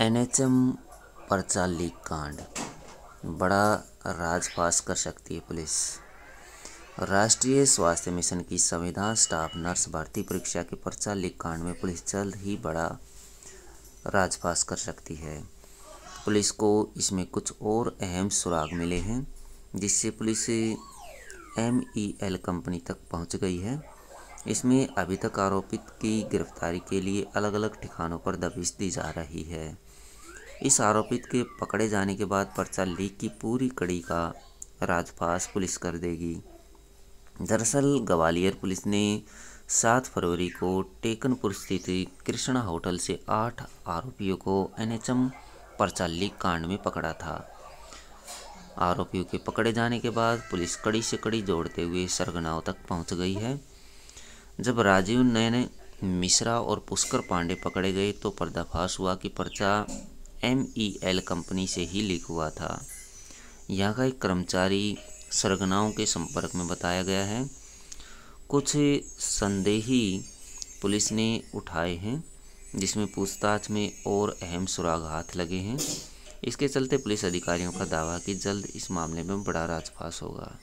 NHM पर्चा leak कांड, बड़ा राज पास कर सकती है पुलिस। राष्ट्रीय स्वास्थ्य मिशन की संविधान स्टाफ नर्स भर्ती परीक्षा के पर्चा लीक कांड में पुलिस जल्द ही बड़ा राज पास कर सकती है। पुलिस को इसमें कुछ और अहम सुराग मिले हैं, जिससे police M E L company तक पहुँच गई है। इसमें अभी तक आरोपित की गिरफ्तारी के लिए अलग अलग ठिकानों पर दबिश दी जा रही है। इस आरोपित के पकड़े जाने के बाद पर्चा लीक की पूरी कड़ी का राजपास पुलिस कर देगी। दरअसल, ग्वालियर पुलिस ने सात फरवरी को टेकनपुर स्थित कृष्णा होटल से आठ आरोपियों को एनएचएम पर्चा लीक कांड में पकड़ा था। आरोपियों के पकड़े जाने के बाद पुलिस कड़ी से कड़ी जोड़ते हुए सरगनाव तक पहुँच गई है। जब राजीव नयन मिश्रा और पुष्कर पांडे पकड़े गए तो पर्दाफाश हुआ कि पर्चा एम ई एल कंपनी से ही लीक हुआ था। यहाँ का एक कर्मचारी सरगनाओं के संपर्क में बताया गया है। कुछ संदेही पुलिस ने उठाए हैं, जिसमें पूछताछ में और अहम सुराग हाथ लगे हैं। इसके चलते पुलिस अधिकारियों का दावा कि जल्द इस मामले में बड़ा राजपास होगा।